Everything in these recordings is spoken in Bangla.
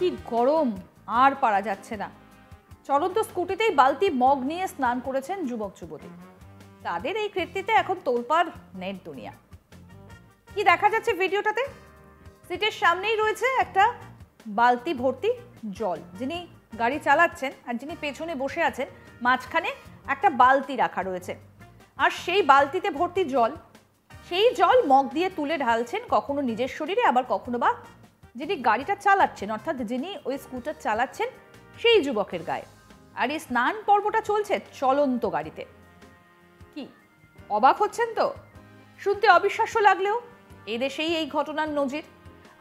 কি গরম, আর পারা যাচ্ছে না। চলন্ত স্কুটিতেই বালতি মগ নিয়ে স্নান করেছেন যুবক, যুবতী। তাদের এই কৃত্তিতে এখন তোলপাড় নেট দুনিয়া। কি দেখা যাচ্ছে ভিডিওটাতে? সিটের সামনেই রয়েছে একটা বালতি ভর্তি জল। যিনি গাড়ি চালাচ্ছেন আর যিনি পেছনে বসে আছেন, মাঝখানে একটা বালতি রাখা রয়েছে। আর সেই বালতিতে ভর্তি জল, সেই জল মগ দিয়ে তুলে ঢালছেন কখনো নিজের শরীরে, আবার কখনো বা যিনি গাড়িটা চালাচ্ছেন, অর্থাৎ যিনি ওই স্কুটার চালাচ্ছেন, সেই যুবকের গায়ে। আর এই স্নান পর্বটা চলছে চলন্ত গাড়িতে। কি, অবাক হচ্ছেন তো? শুনতে অবিশ্বাস্য লাগলেও এদেশেই এই ঘটনার নজির।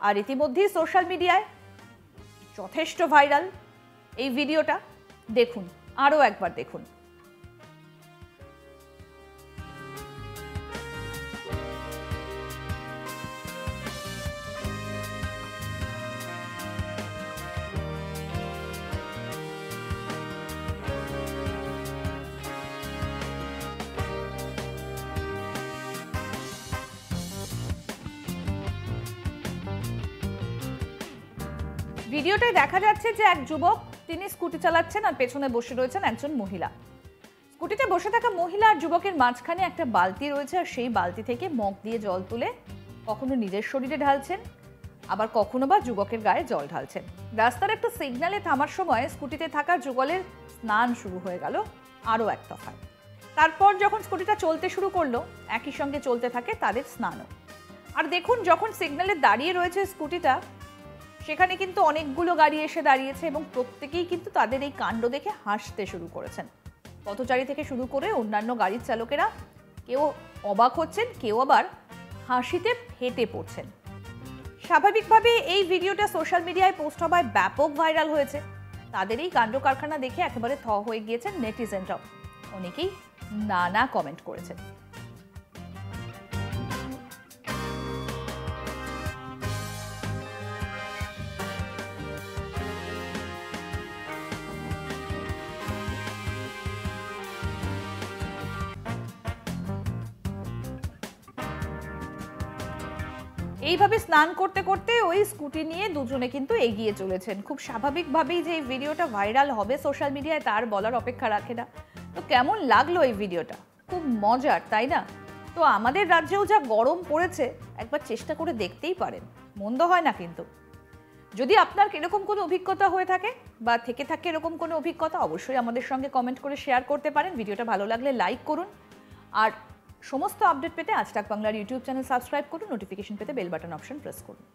আর ইতিমধ্যেই সোশ্যাল মিডিয়ায় যথেষ্ট ভাইরাল এই ভিডিওটা। দেখুন, আরও একবার দেখুন। ভিডিওটায় দেখা যাচ্ছে যে এক যুবক, তিনি স্কুটি চালাচ্ছেন আর পেছনে বসে রয়েছেন একজন মহিলা। স্কুটিতে বসে থাকা মহিলা আর যুবকের মাঝখানে একটা বালতি রয়েছে আর সেই বালতি থেকে মগ দিয়ে জল তুলে কখনো নিজের শরীরে ঢালছেন, আবার কখনো বা যুবকের গায়ে জল ঢালছেন। রাস্তার একটা সিগন্যালে থামার সময় স্কুটিতে থাকা যুগলের স্নান শুরু হয়ে গেল আরও এক দফায়। তারপর যখন স্কুটিটা চলতে শুরু করল, একই সঙ্গে চলতে থাকে তাদের স্নানও। আর দেখুন, যখন সিগন্যালে দাঁড়িয়ে রয়েছে স্কুটিটা সেখানে কিন্তু অনেকগুলো গাড়ি এসে দাঁড়িয়েছে এবং প্রত্যেকেই কিন্তু তাদের এই কাণ্ড দেখে হাসতে শুরু করেছেন। পথচারী থেকে শুরু করে অন্যান্য গাড়ির চালকেরা কেউ অবাক হচ্ছেন, কেউ আবার হাসিতে ফেটে পড়ছেন। স্বাভাবিকভাবে এই ভিডিওটা সোশ্যাল মিডিয়ায় পোস্ট হওয়ায় ব্যাপক ভাইরাল হয়েছে। তাদের এই কাণ্ড কারখানা দেখে একেবারে থ হয়ে গিয়েছেন নেটিজেনরাও। অনেকেই নানা কমেন্ট করেছেন। এইভাবে স্নান করতে করতে ওই স্কুটি নিয়ে দুজনে কিন্তু এগিয়ে চলেছেন। খুব স্বাভাবিকভাবেই যে এই ভিডিওটা ভাইরাল হবে, সোশ্যাল মিডিয়ায় তার বলার অপেক্ষা রাখে না। তো কেমন লাগল এই ভিডিওটা? খুব মজার, তাই না? তো আমাদের রাজ্যেও যা গরম পড়েছে, একবার চেষ্টা করে দেখতেই পারেন। মন্দ হয় না কিন্তু। যদি আপনার এরকম কোনো অভিজ্ঞতা হয়ে থাকে বা থেকে থাকে এরকম কোনো অভিজ্ঞতা, অবশ্যই আমাদের সঙ্গে কমেন্ট করে শেয়ার করতে পারেন। ভিডিওটা ভালো লাগলে লাইক করুন। আর সমস্ত আপডেট পেতে আজ টাক বাংলার ইউটিউব চ্যানেল সাবস্ক্রাইব করুন, নোটিফিকেশন পেতে বেল বাটন অপশন প্রেস করুন।